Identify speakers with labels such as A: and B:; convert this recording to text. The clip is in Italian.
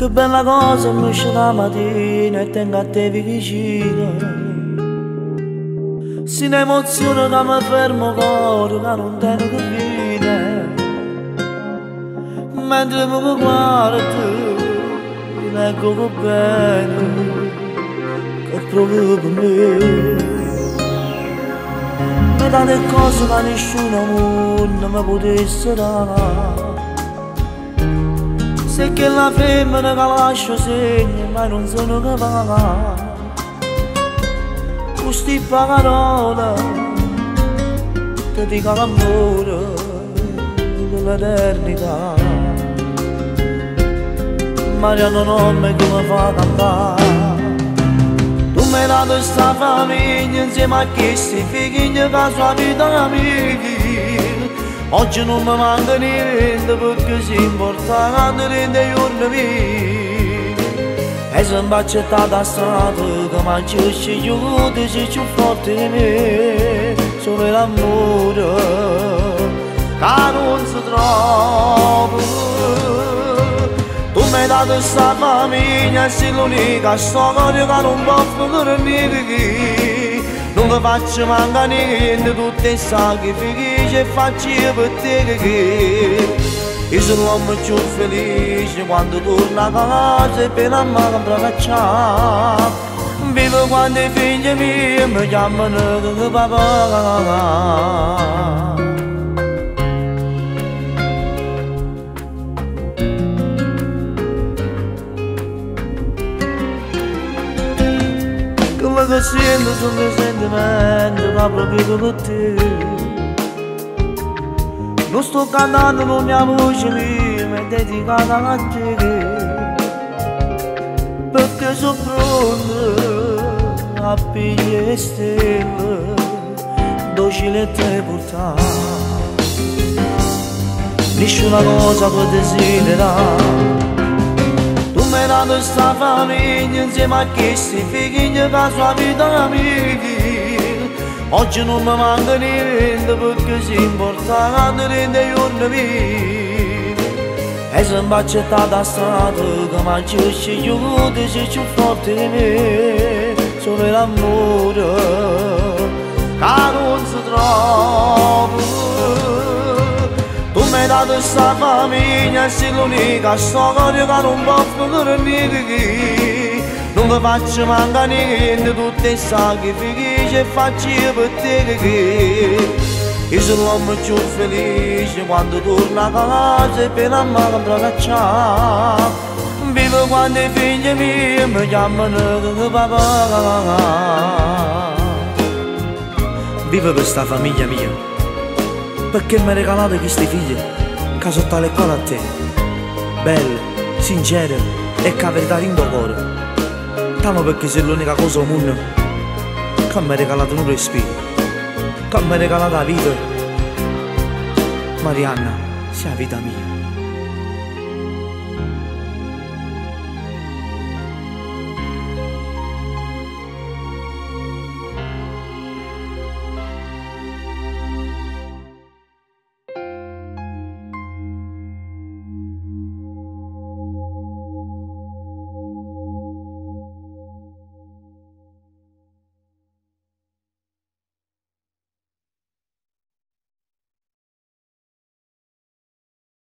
A: più bella cosa mi esce la mattina e tengo a te vicino. Si ne che mi fermo cuore che non tengo che viene Mentre mi guardo leggo che bene Che proprio per me. Mi date cose che nessuno mondo mi potesse dare se che la femmina che lascia segni ma non sono capace. Questi parole ti dico l'amore dell'eternità. Mariano non mi come fa cantare. Tu mi hai dato questa famiglia insieme a questi figli che sua vita amici Oggi non mi manca niente perché si importante rende giorni miei E se mi accettata strada che mangiasci aiuto sei più forte di me Solo l'amore che non si trova Tu mi hai dato questa famiglia, sei l'unica storia che non può finire non mi faccio mancare niente tutte sacrifici e faccio per te che io sono l'uomo più felice quando torno a casa e per la mamma caccia vivo quando i figli miei mi chiamano papà Come che sento sono i sentimenti che proprio te Non sto cantando con mia voce mia, mi è dedicata a te Perché sono pronto a pigliare stelle Docile te portare Nessuna cosa può desiderare la de sa famille Dieu che si figli va sua vita amici Oggi non mi mando niente perché si importante Rende giorno vi E se mi accetta da strada Che mangi usci giù, che si ci forte di me Solo l'amore questa famiglia sei l'unica storia che non può finire niente non mi faccio mancare niente tutte sacrifici e faccio per te che io sono l'uomo più felice quando torno a casa e per la mamma mi caccia vivo quando i figli miei mi chiamano papà vivo questa famiglia mia perché mi regalate queste figlie sono tale quale a te. Belle, sincere e che verità rindo cuore. Tamo perché sei l'unica cosa al mondo che mi ha regalato un respiro che mi ha regalato la vita. Marianna, sei la vita mia